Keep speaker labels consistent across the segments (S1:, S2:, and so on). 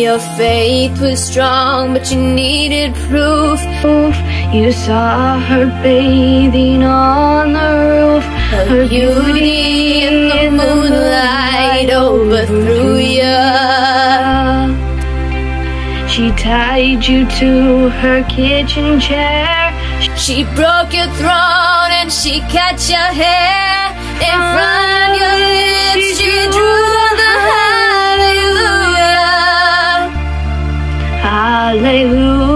S1: Your faith was strong, but you needed proof. You saw her bathing on the roof. Her beauty in the moonlight overthrew you. She tied you to her kitchen chair. She broke your throne and she cut your hair. And from your lips she drew the Hallelujah.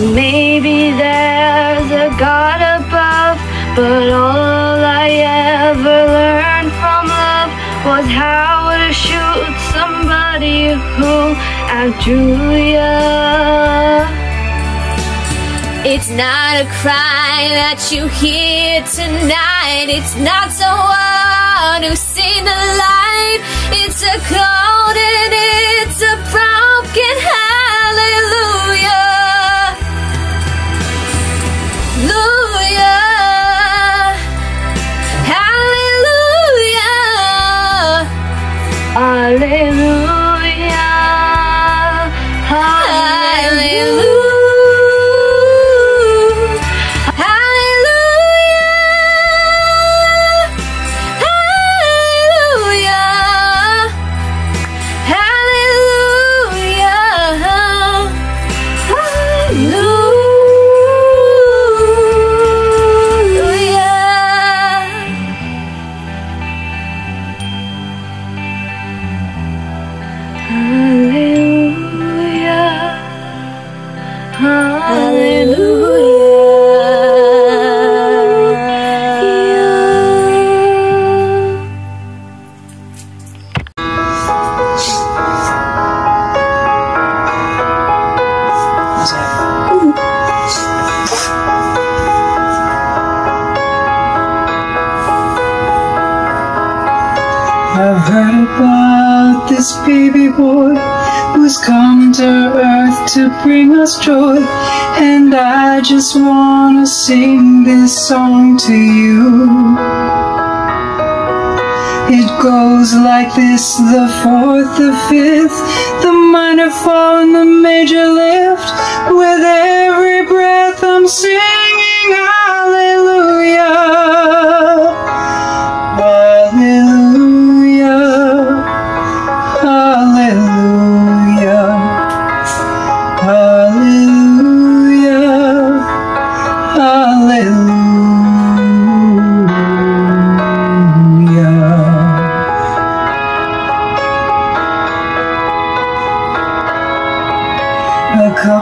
S1: Maybe there's a God above, but all I ever learned from love was how to shoot somebody who outdrew ya. It's not a cry that you hear tonight. It's not someone who's seen the light. It's a cold and it's a broken hallelujah.
S2: I've heard about this baby boy who's come to earth to bring us joy, and I just wanna sing this song to you. It goes like this the fourth, the fifth, the minor fall, and the major lift. With every breath, I'm singing hallelujah.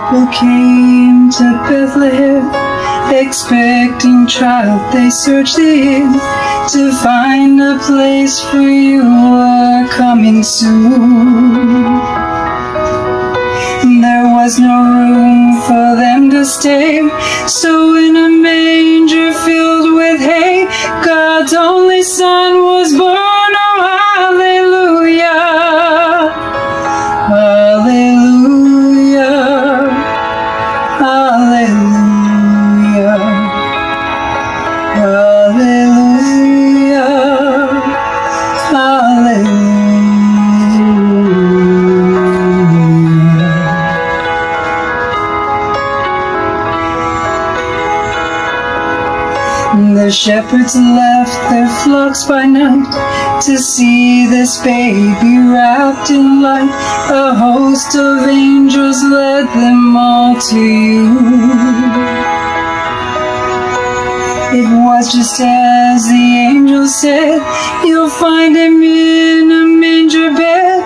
S2: A couple came to Bethlehem, expecting child. They searched the inn to find a place for you are coming soon. There was no room for them to stay, so in a manger filled with hay, God's only Son was born. Oh, The shepherds left their flocks by night to see this baby wrapped in light. A host of angels led them all to you. It was just as the angel said, You'll find him in a manger bed,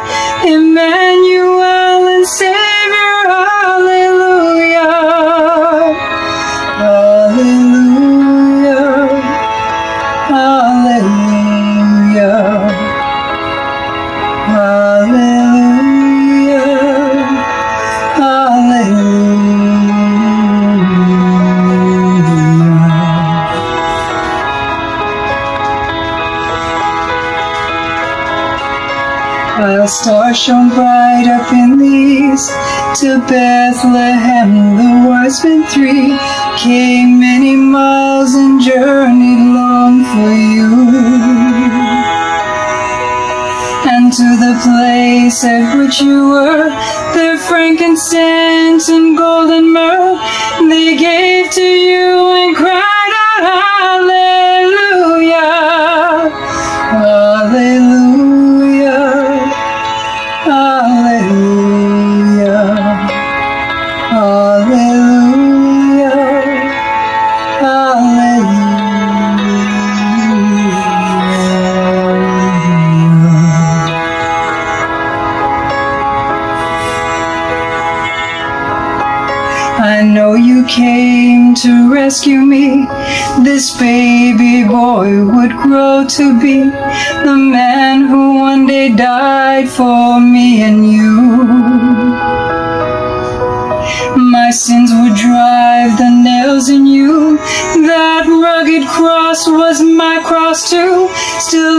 S2: Stars shone bright up in the east, to Bethlehem the wise men three came many miles and journeyed long for you. And to the place at which you were, their frankincense and golden myrrh they gave to you Hallelujah, Hallelujah. I know you came to rescue me. This baby boy would grow to be the man who one day died for me and you. Sins would drive the nails in you. That rugged cross was my cross too. Still,